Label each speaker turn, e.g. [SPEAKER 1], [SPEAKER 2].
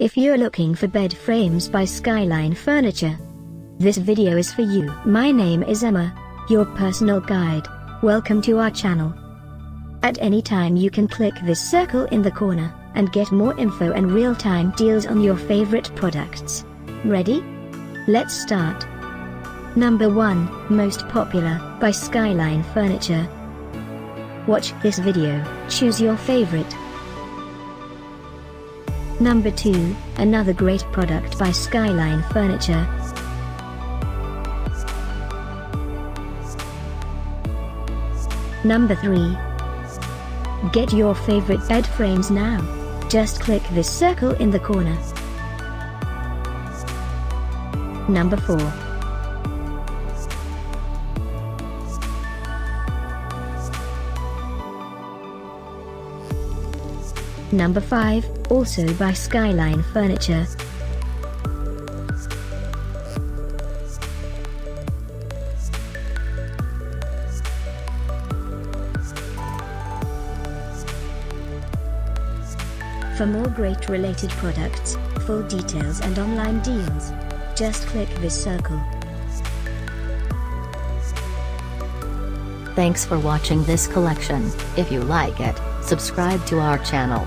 [SPEAKER 1] If you're looking for bed frames by Skyline Furniture, this video is for you. My name is Emma, your personal guide. Welcome to our channel. At any time you can click this circle in the corner, and get more info and real-time deals on your favorite products. Ready? Let's start. Number 1, Most Popular, by Skyline Furniture. Watch this video, choose your favorite. Number 2, another great product by Skyline Furniture. Number 3. Get your favorite bed frames now. Just click this circle in the corner. Number 4. Number 5, also by Skyline Furniture. For more great related products, full details and online deals, just click this circle.
[SPEAKER 2] Thanks for watching this collection. If you like it, subscribe to our channel.